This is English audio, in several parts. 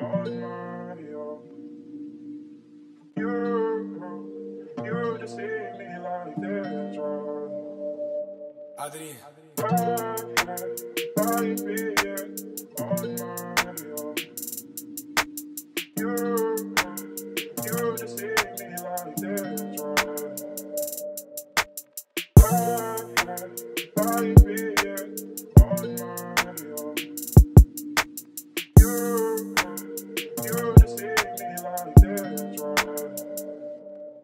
on my own. You, you just see me like this one. Adri. Baby, on my own. You, you just see me like this one. Baby, on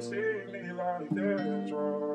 see me like that, drunk.